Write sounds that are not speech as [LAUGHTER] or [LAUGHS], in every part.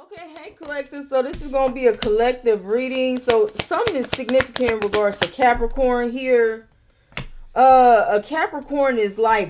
Okay, hey collective. So this is gonna be a collective reading. So something is significant in regards to Capricorn here. Uh, a Capricorn is like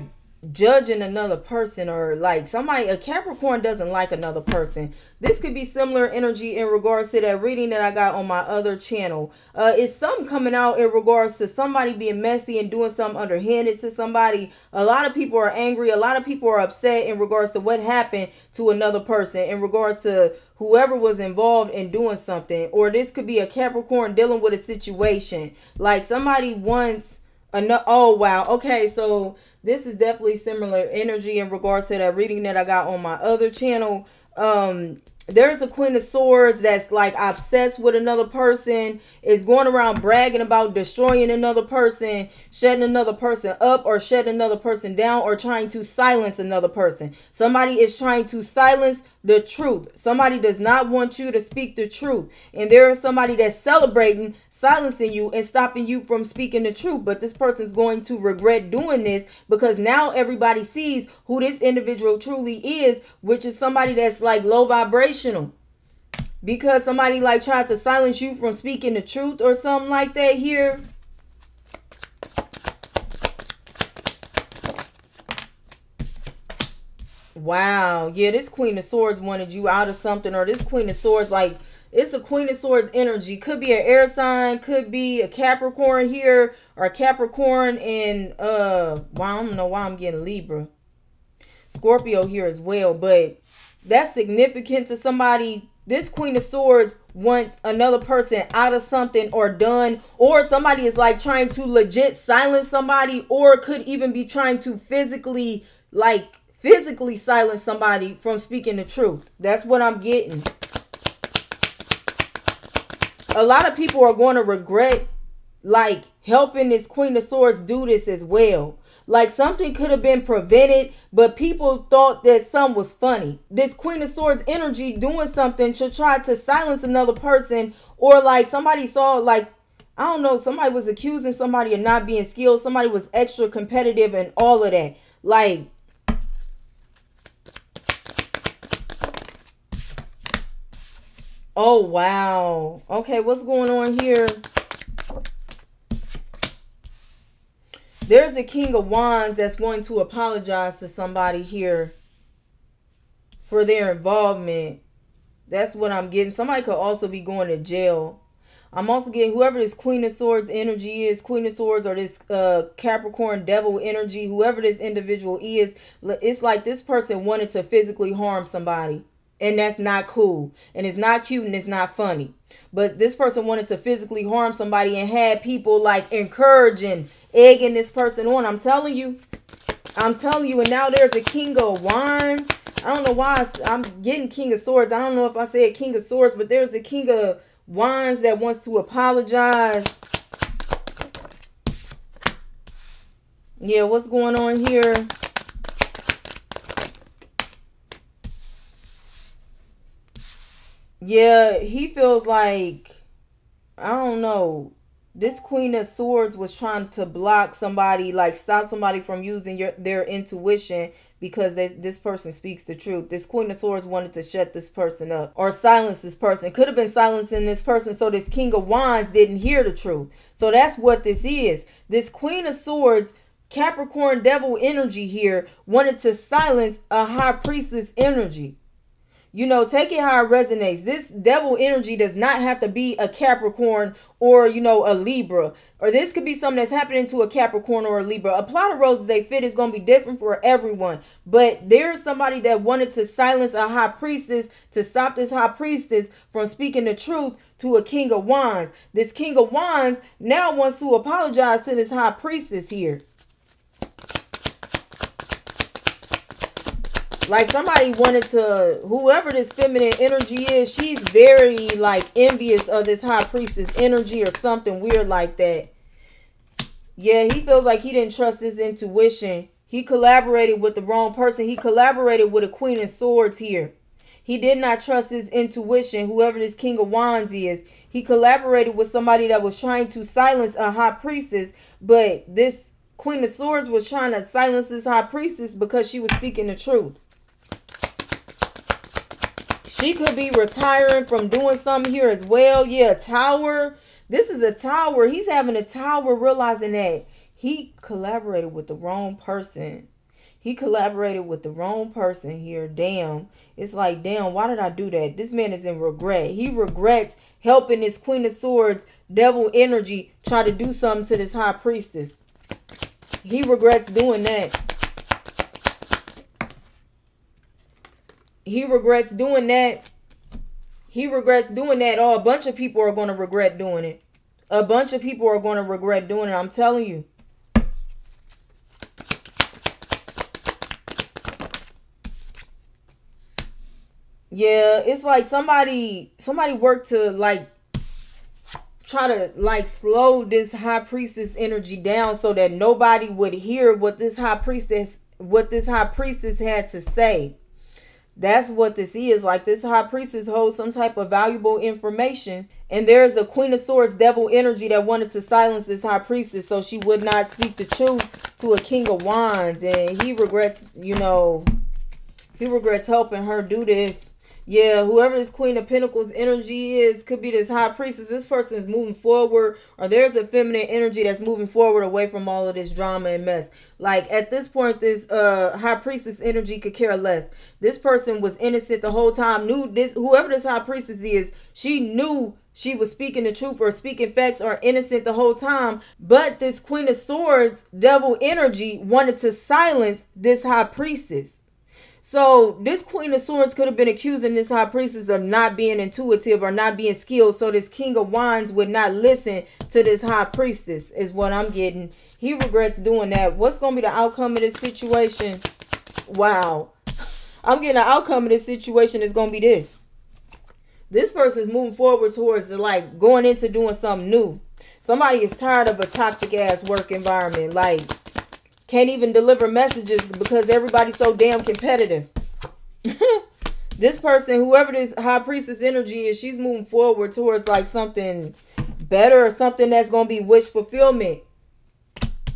judging another person or like somebody a capricorn doesn't like another person. This could be similar energy in regards to that reading that i got on my other channel. Uh it's something coming out in regards to somebody being messy and doing something underhanded to somebody. A lot of people are angry. A lot of people are upset in regards to what happened to another person in regards to whoever was involved in doing something. Or this could be a capricorn dealing with a situation. Like somebody wants another oh wow. Okay so this is definitely similar energy in regards to that reading that I got on my other channel. Um, there's a queen of swords that's like obsessed with another person is going around bragging about destroying another person shutting another person up or shutting another person down or trying to silence another person. Somebody is trying to silence the truth. Somebody does not want you to speak the truth. And there is somebody that's celebrating silencing you and stopping you from speaking the truth. But this person's going to regret doing this because now everybody sees who this individual truly is, which is somebody that's like low vibrational. Because somebody like tried to silence you from speaking the truth or something like that here. Wow. Yeah, this Queen of Swords wanted you out of something or this Queen of Swords like it's a Queen of Swords energy. Could be an air sign, could be a Capricorn here, or a Capricorn and uh well, I don't know why I'm getting Libra. Scorpio here as well, but that's significant to somebody. This Queen of Swords wants another person out of something or done, or somebody is like trying to legit silence somebody, or could even be trying to physically, like, physically silence somebody from speaking the truth. That's what I'm getting a lot of people are going to regret like helping this Queen of Swords do this as well. Like something could have been prevented, but people thought that some was funny. This Queen of Swords energy doing something to try to silence another person, or like somebody saw like I don't know, somebody was accusing somebody of not being skilled, somebody was extra competitive and all of that. Like Oh, wow. Okay, what's going on here? There's a King of Wands that's going to apologize to somebody here for their involvement. That's what I'm getting. Somebody could also be going to jail. I'm also getting whoever this Queen of Swords energy is, Queen of Swords or this uh, Capricorn Devil energy, whoever this individual is, it's like this person wanted to physically harm somebody and that's not cool. And it's not cute and it's not funny. But this person wanted to physically harm somebody and had people like encouraging egging this person on. I'm telling you. I'm telling you. And now there's a king of wands i don't know why i'm getting king of swords. I don't know if i said king of swords but there's a king of wands that wants to apologize. Yeah what's going on here Yeah, he feels like I don't know. This Queen of Swords was trying to block somebody, like stop somebody from using your their intuition because they, this person speaks the truth. This Queen of Swords wanted to shut this person up or silence this person. Could have been silencing this person so this King of Wands didn't hear the truth. So that's what this is. This Queen of Swords Capricorn devil energy here wanted to silence a high priestess energy. You know, take it how it resonates. This devil energy does not have to be a Capricorn or, you know, a Libra. Or this could be something that's happening to a Capricorn or a Libra. A plot of roses they fit is going to be different for everyone. But there's somebody that wanted to silence a high priestess to stop this high priestess from speaking the truth to a king of wands. This king of wands now wants to apologize to this high priestess here. Like somebody wanted to, whoever this feminine energy is, she's very like envious of this high priestess energy or something weird like that. Yeah, he feels like he didn't trust his intuition. He collaborated with the wrong person. He collaborated with a queen of swords here. He did not trust his intuition, whoever this king of wands is. He collaborated with somebody that was trying to silence a high priestess, but this queen of swords was trying to silence this high priestess because she was speaking the truth. She could be retiring from doing something here as well. Yeah, tower. This is a tower. He's having a tower realizing that he collaborated with the wrong person. He collaborated with the wrong person here. Damn. It's like, damn, why did I do that? This man is in regret. He regrets helping this Queen of Swords, devil energy, try to do something to this high priestess. He regrets doing that. He regrets doing that. He regrets doing that. Oh, a bunch of people are going to regret doing it. A bunch of people are going to regret doing it. I'm telling you. Yeah, it's like somebody somebody worked to like try to like slow this high priestess energy down so that nobody would hear what this high priestess what this high priestess had to say. That's what this is. Like this high priestess holds some type of valuable information. And there's a Queen of Swords devil energy that wanted to silence this high priestess so she would not speak the truth to a King of Wands. And he regrets, you know, he regrets helping her do this yeah, whoever this Queen of Pentacles energy is could be this high priestess. This person is moving forward, or there's a feminine energy that's moving forward away from all of this drama and mess. Like at this point, this uh high priestess energy could care less. This person was innocent the whole time. Knew this whoever this high priestess is, she knew she was speaking the truth or speaking facts or innocent the whole time. But this Queen of Swords, devil energy, wanted to silence this high priestess. So this Queen of Swords could have been accusing this High Priestess of not being intuitive or not being skilled. So this King of Wands would not listen to this High Priestess is what I'm getting. He regrets doing that. What's going to be the outcome of this situation? Wow. I'm getting the outcome of this situation is going to be this. This person is moving forward towards like going into doing something new. Somebody is tired of a toxic ass work environment. Like can't even deliver messages because everybody's so damn competitive. [LAUGHS] this person, whoever this high priestess energy is, she's moving forward towards like something better or something that's going to be wish fulfillment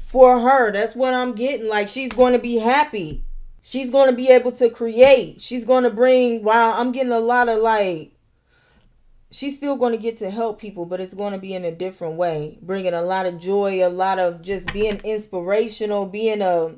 for her. That's what I'm getting. Like she's going to be happy. She's going to be able to create. She's going to bring, wow, I'm getting a lot of like she's still going to get to help people, but it's going to be in a different way, bringing a lot of joy, a lot of just being inspirational, being a.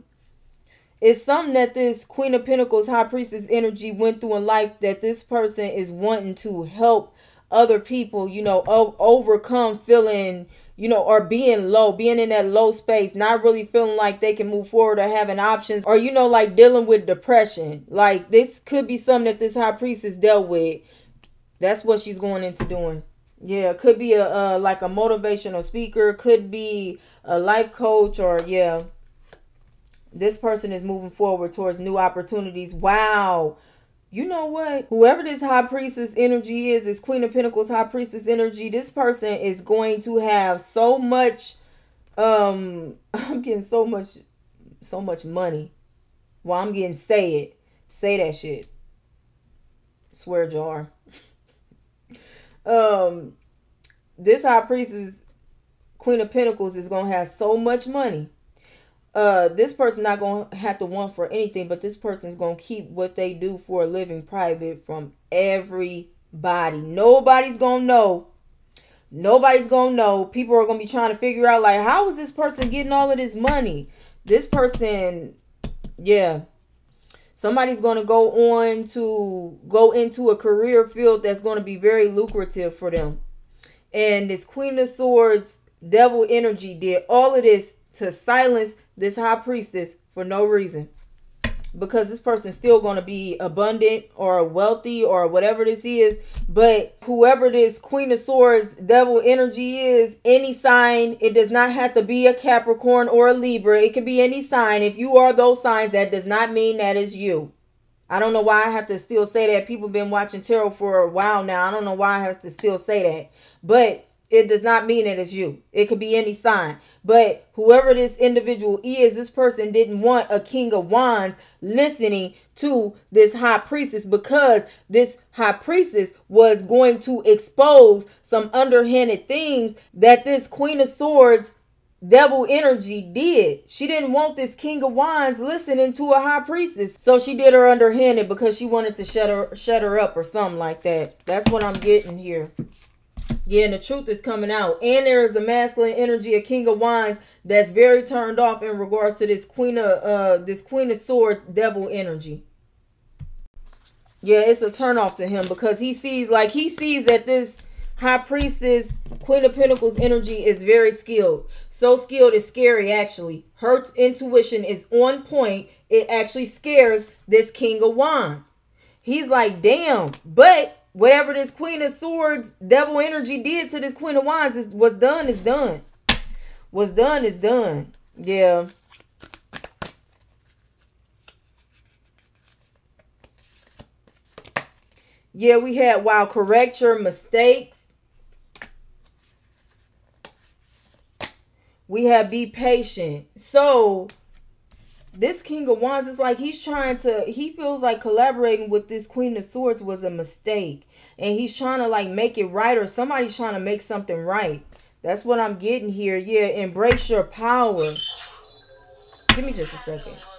It's something that this Queen of Pentacles, High Priestess energy went through in life that this person is wanting to help other people, you know, overcome feeling, you know, or being low, being in that low space, not really feeling like they can move forward or having options, or, you know, like dealing with depression. Like, this could be something that this High Priestess dealt with that's what she's going into doing. Yeah, could be a like a motivational speaker, could be a life coach, or yeah. This person is moving forward towards new opportunities. Wow. You know what? Whoever this high priestess energy is, this Queen of Pentacles high priestess energy, this person is going to have so much um [LAUGHS] I'm getting so much so much money. Well, I'm getting say it. Say that shit. Swear jar um this high priestess queen of pentacles is gonna have so much money. Uh this person not gonna have to want for anything but this person's gonna keep what they do for a living private from everybody. Nobody's gonna know. Nobody's gonna know. People are gonna be trying to figure out like how is this person getting all of this money? This person yeah somebody's going to go on to go into a career field that's going to be very lucrative for them. And this Queen of Swords, devil energy did all of this to silence this high priestess for no reason because this person's still going to be abundant or wealthy or whatever this is. But whoever this Queen of Swords devil energy is, any sign, it does not have to be a Capricorn or a Libra. It can be any sign. If you are those signs, that does not mean that is you. I don't know why I have to still say that. People been watching tarot for a while now. I don't know why I have to still say that. But it does not mean it is you. It could be any sign. But whoever this individual is, this person didn't want a king of wands listening to this high priestess because this high priestess was going to expose some underhanded things that this queen of swords devil energy did. She didn't want this king of wands listening to a high priestess. So she did her underhanded because she wanted to shut her shut her up or something like that. That's what I'm getting here. Yeah, and the truth is coming out. And there is the masculine energy of King of Wands that's very turned off in regards to this Queen of uh this Queen of Swords devil energy. Yeah, it's a turn off to him because he sees like he sees that this high priestess Queen of Pentacles energy is very skilled. So skilled it's scary actually. Her intuition is on point. It actually scares this King of Wands. He's like, damn, but whatever this Queen of Swords devil energy did to this Queen of Wands is what's done is done. What's done is done. Yeah. Yeah, we had while correct your mistakes. We have be patient. So this King of Wands is like he's trying to he feels like collaborating with this Queen of Swords was a mistake. And he's trying to like make it right or somebody's trying to make something right. That's what I'm getting here. Yeah, embrace your power. Give me just a second.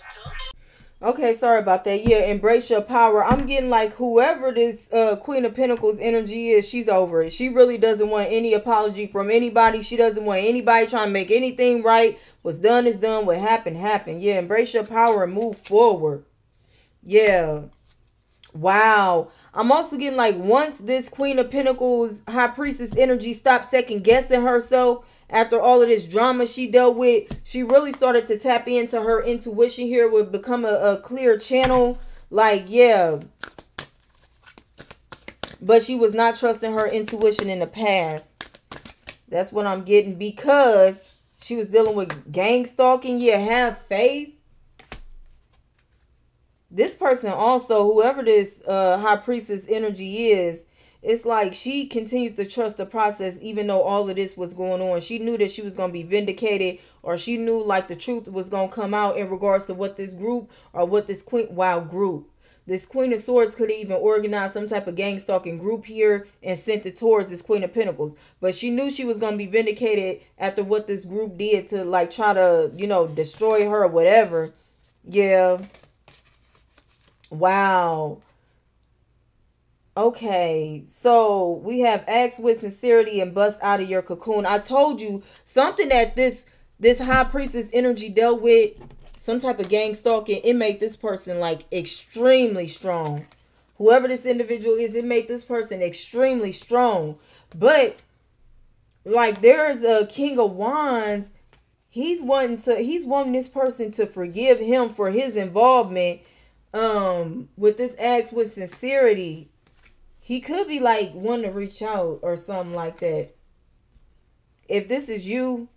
Okay, sorry about that. Yeah, embrace your power. I'm getting like whoever this uh, Queen of Pentacles energy is, she's over it. She really doesn't want any apology from anybody. She doesn't want anybody trying to make anything right. What's done is done. What happened, happened. Yeah, embrace your power and move forward. Yeah. Wow. I'm also getting like once this Queen of Pentacles High Priestess energy stops second guessing herself after all of this drama she dealt with, she really started to tap into her intuition here, would become a, a clear channel. Like, yeah. But she was not trusting her intuition in the past. That's what I'm getting because she was dealing with gang stalking. Yeah, have faith. This person also, whoever this uh, high priestess energy is, it's like she continued to trust the process even though all of this was going on. She knew that she was going to be vindicated or she knew like the truth was going to come out in regards to what this group or what this queen wow group. This Queen of Swords could have even organized some type of gang stalking group here and sent it towards this Queen of Pentacles. But she knew she was going to be vindicated after what this group did to like try to, you know, destroy her or whatever. Yeah. Wow. Okay, so we have acts with sincerity and bust out of your cocoon. I told you something that this this high priestess energy dealt with, some type of gang stalking. It made this person like extremely strong. Whoever this individual is, it made this person extremely strong. But like there's a king of wands. He's wanting to. He's wanting this person to forgive him for his involvement um with this acts with sincerity he could be like wanting to reach out or something like that. If this is you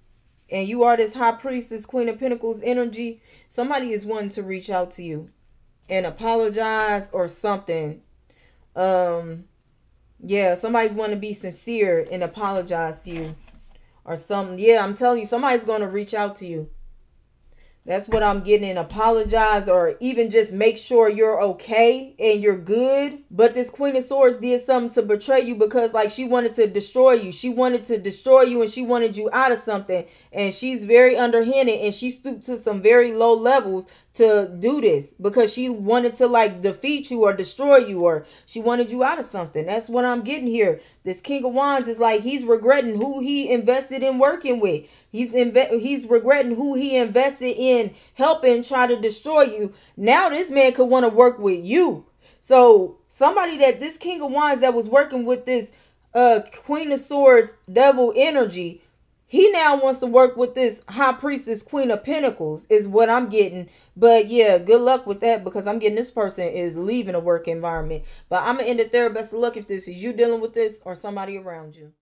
and you are this high priestess, queen of pentacles energy, somebody is wanting to reach out to you and apologize or something. Um, yeah, somebody's wanting to be sincere and apologize to you or something. Yeah, I'm telling you, somebody's going to reach out to you. That's what I'm getting. Apologize or even just make sure you're okay and you're good. But this Queen of Swords did something to betray you because like she wanted to destroy you. She wanted to destroy you and she wanted you out of something. And she's very underhanded and she stooped to some very low levels to do this because she wanted to like defeat you or destroy you or she wanted you out of something. That's what I'm getting here. This King of Wands is like he's regretting who he invested in working with. He's inve- he's regretting who he invested in helping try to destroy you. Now this man could want to work with you. So somebody that this King of Wands that was working with this uh Queen of Swords devil energy he now wants to work with this high priestess queen of pentacles is what i'm getting. But yeah good luck with that because i'm getting this person is leaving a work environment. But i'm gonna end it there. Best of luck if this is you dealing with this or somebody around you